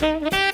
Bye.